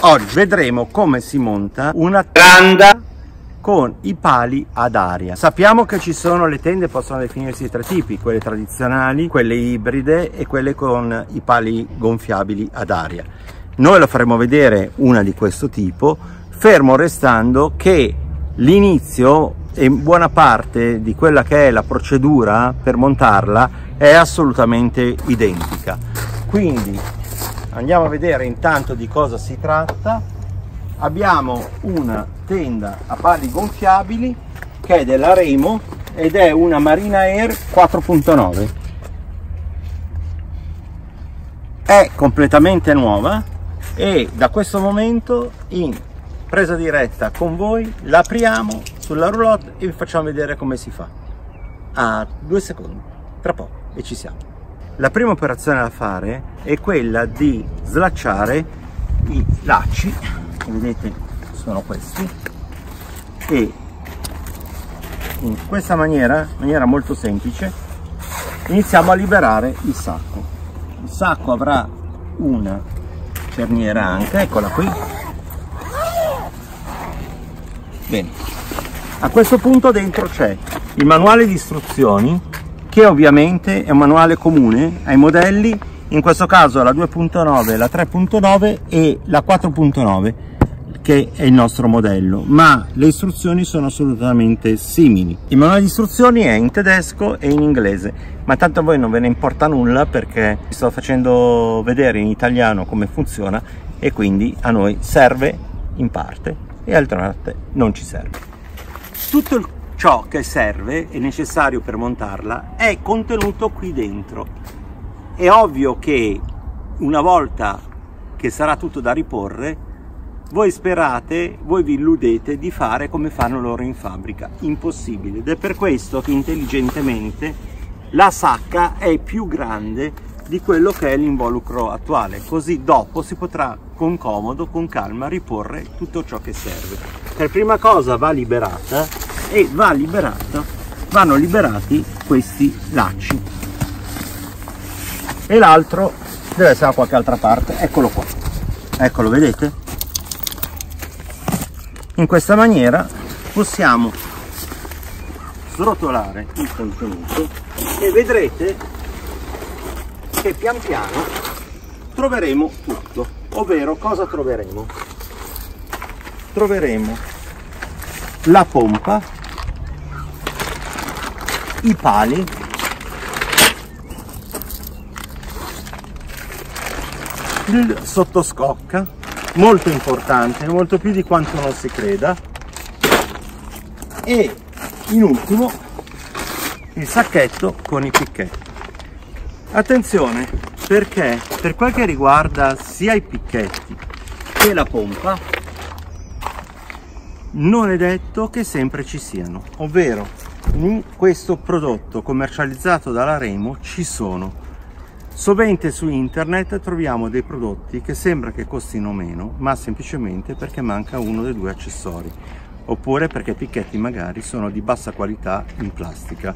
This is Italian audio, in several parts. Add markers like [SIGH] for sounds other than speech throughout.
Oggi vedremo come si monta una tenda con i pali ad aria. Sappiamo che ci sono le tende, possono definirsi di tre tipi, quelle tradizionali, quelle ibride e quelle con i pali gonfiabili ad aria. Noi lo faremo vedere una di questo tipo, fermo restando che l'inizio e buona parte di quella che è la procedura per montarla è assolutamente identica. Quindi andiamo a vedere intanto di cosa si tratta. Abbiamo una tenda a pali gonfiabili che è della Remo ed è una Marina Air 4.9. È completamente nuova e da questo momento in presa diretta con voi la apriamo sulla roulotte e vi facciamo vedere come si fa a due secondi tra poco e ci siamo la prima operazione da fare è quella di slacciare i lacci vedete sono questi e in questa maniera in maniera molto semplice iniziamo a liberare il sacco. Il sacco avrà una cerniera anche eccola qui. Bene. A questo punto dentro c'è il manuale di istruzioni che ovviamente è un manuale comune ai modelli in questo caso la 2.9 la 3.9 e la 4.9 che è il nostro modello. Ma le istruzioni sono assolutamente simili. Il manuale di istruzioni è in tedesco e in inglese ma tanto a voi non ve ne importa nulla perché vi sto facendo vedere in italiano come funziona e quindi a noi serve in parte e altre volte non ci serve. Tutto ciò che serve e necessario per montarla è contenuto qui dentro. È ovvio che una volta che sarà tutto da riporre, voi sperate, voi vi illudete di fare come fanno loro in fabbrica. Impossibile. Ed è per questo che intelligentemente la sacca è più grande di quello che è l'involucro attuale. Così dopo si potrà con comodo, con calma, riporre tutto ciò che serve. Per prima cosa va liberata e va liberato, vanno liberati questi lacci. E l'altro deve essere da qualche altra parte. Eccolo qua. Eccolo vedete? In questa maniera possiamo srotolare il contenuto e vedrete che pian piano troveremo tutto. Ovvero cosa troveremo? Troveremo la pompa i pali. Il sottoscocca molto importante molto più di quanto non si creda. E in ultimo il sacchetto con i picchetti. Attenzione perché per quel che riguarda sia i picchetti che la pompa non è detto che sempre ci siano ovvero in questo prodotto commercializzato dalla Remo ci sono. Sovente su internet troviamo dei prodotti che sembra che costino meno ma semplicemente perché manca uno dei due accessori oppure perché i picchetti magari sono di bassa qualità in plastica.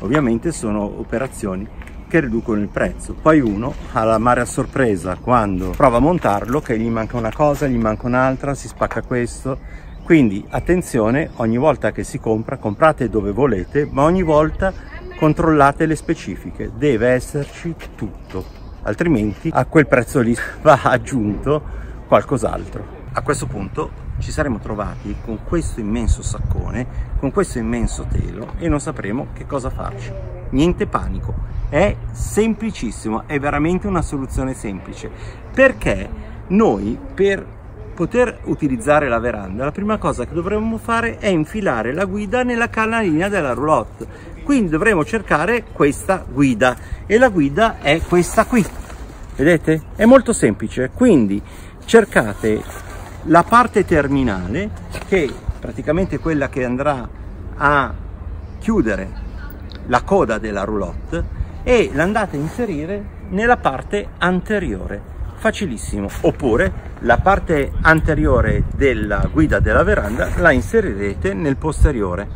Ovviamente sono operazioni che riducono il prezzo. Poi uno ha la mare a sorpresa quando prova a montarlo che gli manca una cosa gli manca un'altra si spacca questo quindi attenzione, ogni volta che si compra, comprate dove volete, ma ogni volta controllate le specifiche, deve esserci tutto, altrimenti a quel prezzo lì [LAUGHS] va aggiunto qualcos'altro. A questo punto ci saremo trovati con questo immenso saccone, con questo immenso telo e non sapremo che cosa farci. Niente panico, è semplicissimo, è veramente una soluzione semplice, perché noi per poter utilizzare la veranda, la prima cosa che dovremmo fare è infilare la guida nella canalina della roulotte. Quindi dovremo cercare questa guida e la guida è questa qui. Vedete? È molto semplice. Quindi cercate la parte terminale che è praticamente quella che andrà a chiudere la coda della roulotte e l'andate a inserire nella parte anteriore facilissimo oppure la parte anteriore della guida della veranda la inserirete nel posteriore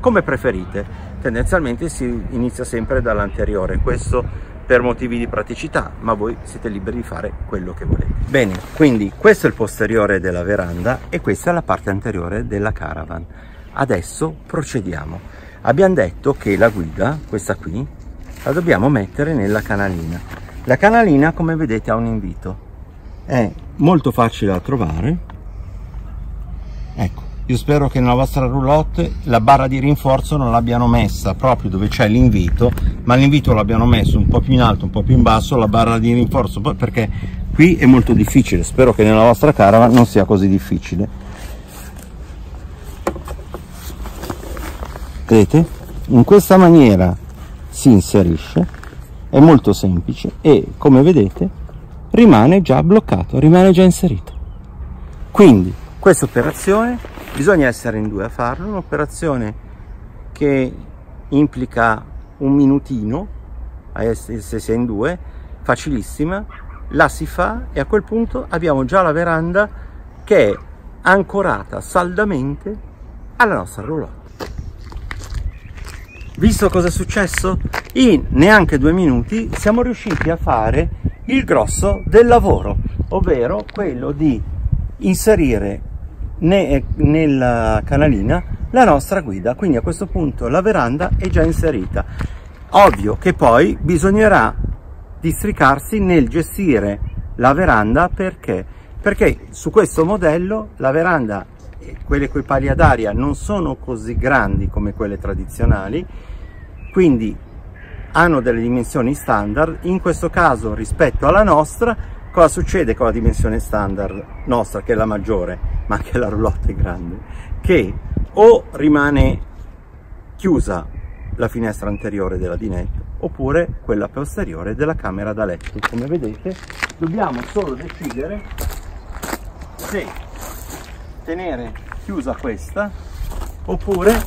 come preferite tendenzialmente si inizia sempre dall'anteriore questo per motivi di praticità, ma voi siete liberi di fare quello che volete. Bene, quindi questo è il posteriore della veranda e questa è la parte anteriore della caravan. Adesso procediamo. Abbiamo detto che la guida, questa qui, la dobbiamo mettere nella canalina. La canalina, come vedete, ha un invito. È molto facile da trovare. Ecco, io spero che nella vostra roulotte la barra di rinforzo non l'abbiano messa proprio dove c'è l'invito, ma l'invito l'abbiano messo un po' più in alto, un po' più in basso, la barra di rinforzo, perché qui è molto difficile. Spero che nella vostra caravan non sia così difficile. Vedete? In questa maniera si inserisce, è molto semplice e come vedete rimane già bloccato, rimane già inserito. Quindi questa operazione bisogna essere in due a farlo. Un'operazione che implica un minutino se si è in due facilissima. La si fa e a quel punto abbiamo già la veranda che è ancorata saldamente alla nostra roulotte visto cosa è successo? In neanche due minuti siamo riusciti a fare il grosso del lavoro ovvero quello di inserire nella canalina la nostra guida. Quindi a questo punto la veranda è già inserita. Ovvio che poi bisognerà districarsi nel gestire la veranda perché? Perché su questo modello la veranda quelle coi pali ad aria non sono così grandi come quelle tradizionali quindi hanno delle dimensioni standard in questo caso rispetto alla nostra cosa succede con la dimensione standard nostra che è la maggiore ma anche la roulotte è grande, che o rimane chiusa la finestra anteriore della dinette oppure quella posteriore della camera da letto. Come vedete dobbiamo solo decidere se tenere chiusa questa oppure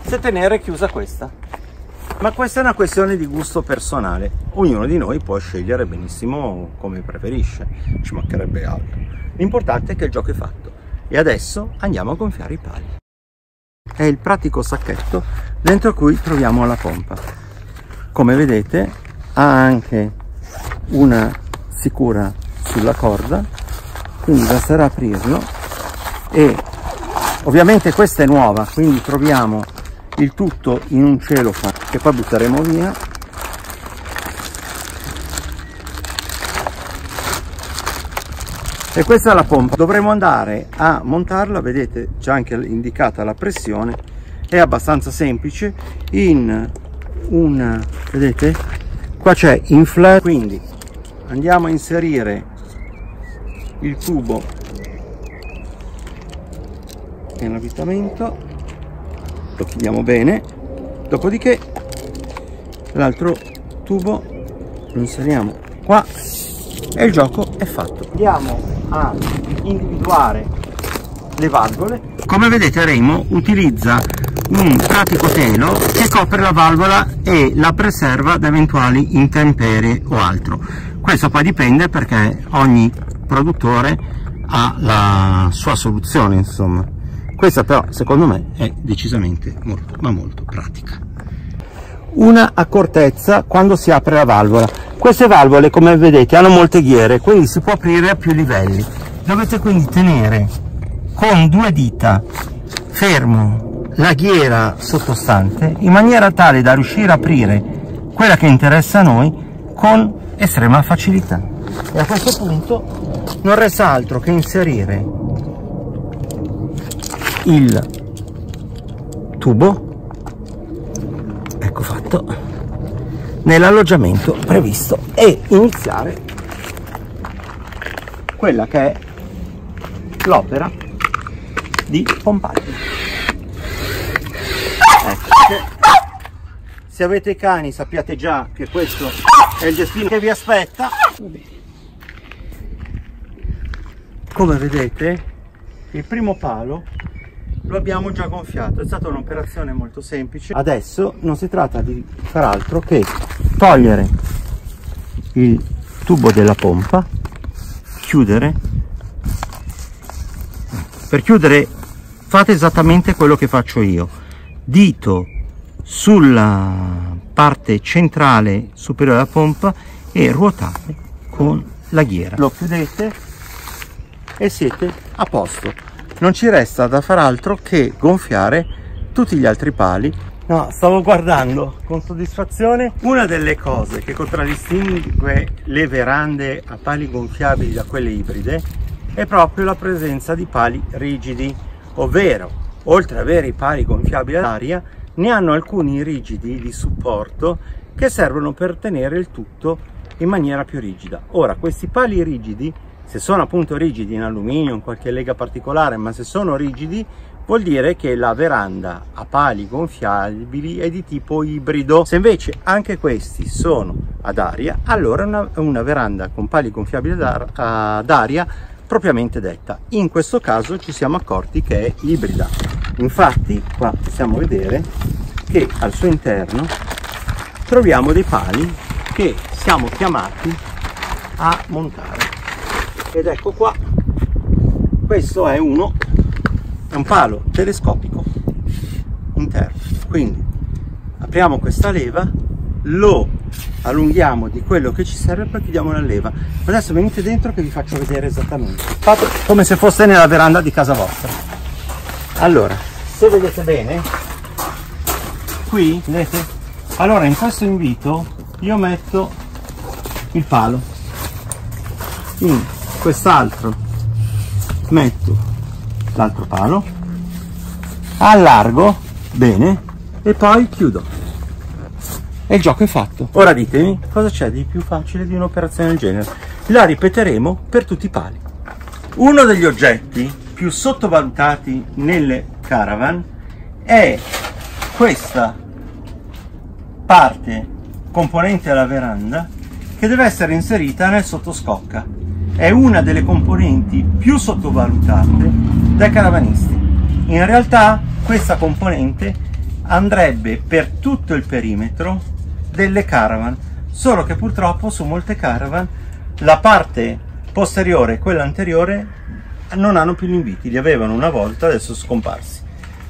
se tenere chiusa questa. Ma questa è una questione di gusto personale. Ognuno di noi può scegliere benissimo come preferisce ci mancherebbe altro. L'importante è che il gioco è fatto. E adesso andiamo a gonfiare i pali. È il pratico sacchetto dentro cui troviamo la pompa. Come vedete ha anche una sicura sulla corda quindi basterà aprirlo. E ovviamente questa è nuova quindi troviamo il tutto in un celofan che poi butteremo via. E questa è la pompa. Dovremo andare a montarla vedete c'è anche indicata la pressione è abbastanza semplice. In un vedete qua c'è inflat quindi andiamo a inserire il tubo nell'avvitamento lo chiudiamo bene. Dopodiché l'altro tubo lo inseriamo qua e il gioco è fatto. Andiamo a individuare le valvole. Come vedete Remo utilizza un pratico telo che copre la valvola e la preserva da eventuali intemperie o altro. Questo poi dipende perché ogni produttore ha la sua soluzione insomma. Questa però secondo me è decisamente molto ma molto pratica. Una accortezza quando si apre la valvola. Queste valvole come vedete hanno molte ghiere quindi si può aprire a più livelli. Dovete quindi tenere con due dita fermo la ghiera sottostante in maniera tale da riuscire a aprire quella che interessa a noi con estrema facilità e a questo punto non resta altro che inserire il tubo ecco fatto nell'alloggiamento previsto e iniziare quella che è l'opera di pompaggio. Se avete cani sappiate già che questo è il destino che vi aspetta. Come vedete il primo palo lo abbiamo già gonfiato. È stata un'operazione molto semplice. Adesso non si tratta di far altro che togliere il tubo della pompa chiudere. Per chiudere fate esattamente quello che faccio io dito sulla parte centrale superiore della pompa e ruotate con la ghiera. Lo chiudete e siete a posto. Non ci resta da far altro che gonfiare tutti gli altri pali. No stavo guardando con soddisfazione. Una delle cose che contraddistingue le verande a pali gonfiabili da quelle ibride è proprio la presenza di pali rigidi ovvero oltre ad avere i pali gonfiabili ad aria ne hanno alcuni rigidi di supporto che servono per tenere il tutto in maniera più rigida. Ora, questi pali rigidi, se sono appunto rigidi in alluminio, in qualche lega particolare, ma se sono rigidi, vuol dire che la veranda a pali gonfiabili è di tipo ibrido. Se invece anche questi sono ad aria, allora una, una veranda con pali gonfiabili ad aria propriamente detta. In questo caso ci siamo accorti che è ibrida. Infatti qua possiamo vedere che al suo interno troviamo dei pali che siamo chiamati a montare. Ed ecco qua, questo è uno, è un palo telescopico interno. Quindi apriamo questa leva, lo allunghiamo di quello che ci serve poi chiudiamo la leva. Adesso venite dentro che vi faccio vedere esattamente. Fate come se foste nella veranda di casa vostra. Allora se vedete bene qui vedete? Allora in questo invito io metto il palo. In quest'altro metto l'altro palo. Allargo bene e poi chiudo e il gioco è fatto. Ora ditemi cosa c'è di più facile di un'operazione del genere. La ripeteremo per tutti i pali. Uno degli oggetti più sottovalutati nelle caravan è questa parte componente della veranda che deve essere inserita nel sottoscocca. È una delle componenti più sottovalutate dai caravanisti. In realtà questa componente andrebbe per tutto il perimetro delle caravan solo che purtroppo su molte caravan la parte posteriore e quella anteriore non hanno più gli inviti li avevano una volta adesso scomparsi.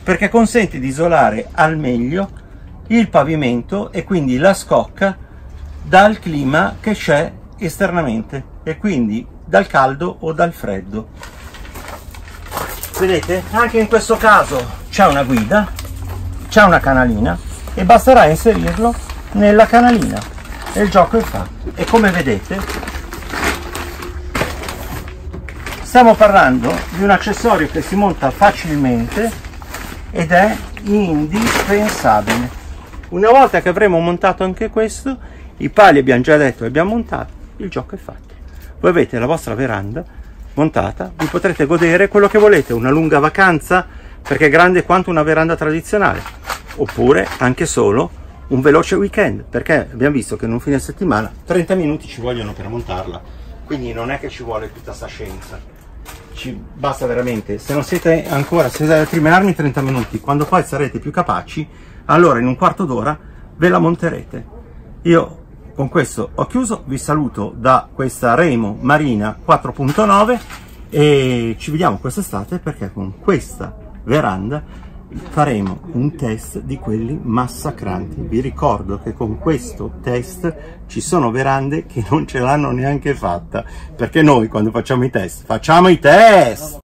Perché consente di isolare al meglio il pavimento e quindi la scocca dal clima che c'è esternamente e quindi dal caldo o dal freddo. Vedete? Anche in questo caso c'è una guida c'è una canalina e basterà inserirlo nella canalina. E il gioco è fatto e come vedete stiamo parlando di un accessorio che si monta facilmente ed è indispensabile. Una volta che avremo montato anche questo i pali abbiamo già detto li abbiamo montati il gioco è fatto. Voi avete la vostra veranda montata vi potrete godere quello che volete una lunga vacanza perché è grande quanto una veranda tradizionale oppure anche solo un veloce weekend perché abbiamo visto che in un fine settimana 30 minuti ci vogliono per montarla. Quindi non è che ci vuole tutta sta scienza. Ci basta veramente. Se non siete ancora se deve primarmi 30 minuti quando poi sarete più capaci allora in un quarto d'ora ve la monterete. Io con questo ho chiuso vi saluto da questa Remo Marina 4.9 e ci vediamo quest'estate perché con questa veranda faremo un test di quelli massacranti. Vi ricordo che con questo test ci sono verande che non ce l'hanno neanche fatta, perché noi quando facciamo i test, facciamo i test!